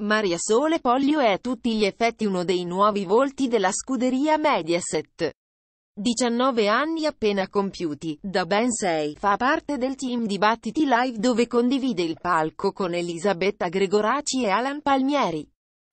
Maria Sole Pollio è a tutti gli effetti uno dei nuovi volti della scuderia Mediaset. 19 anni appena compiuti, da ben 6, fa parte del team Dibattiti Live dove condivide il palco con Elisabetta Gregoraci e Alan Palmieri.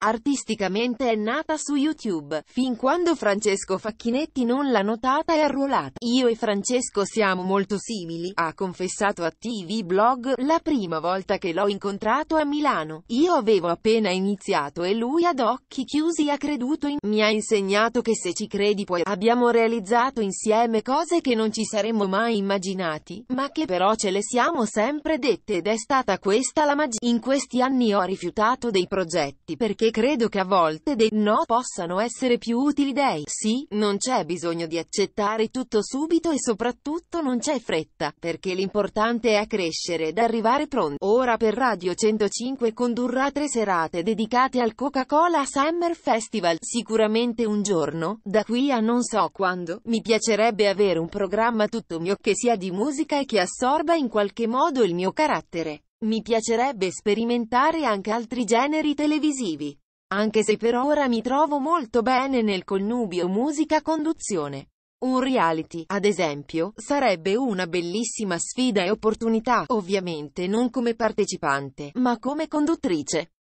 Artisticamente è nata su YouTube, fin quando Francesco Facchinetti non l'ha notata e arruolata. Io e Francesco siamo molto simili, ha confessato a TV Blog, la prima volta che l'ho incontrato a Milano. Io avevo appena iniziato e lui ad occhi chiusi ha creduto in mi ha insegnato che se ci credi poi abbiamo realizzato insieme cose che non ci saremmo mai immaginati, ma che però ce le siamo sempre dette ed è stata questa la magia. In questi anni ho rifiutato dei progetti perché credo che a volte dei no possano essere più utili dei sì, non c'è bisogno di accettare tutto subito e soprattutto non c'è fretta, perché l'importante è crescere ed arrivare pronti. Ora per Radio 105 condurrà tre serate dedicate al Coca-Cola Summer Festival, sicuramente un giorno, da qui a non so quando, mi piacerebbe avere un programma tutto mio che sia di musica e che assorba in qualche modo il mio carattere. Mi piacerebbe sperimentare anche altri generi televisivi. Anche se per ora mi trovo molto bene nel connubio musica-conduzione. Un reality, ad esempio, sarebbe una bellissima sfida e opportunità, ovviamente non come partecipante, ma come conduttrice.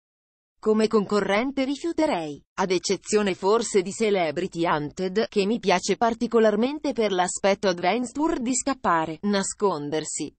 Come concorrente rifiuterei, ad eccezione forse di Celebrity Hunted, che mi piace particolarmente per l'aspetto adventure di scappare, nascondersi,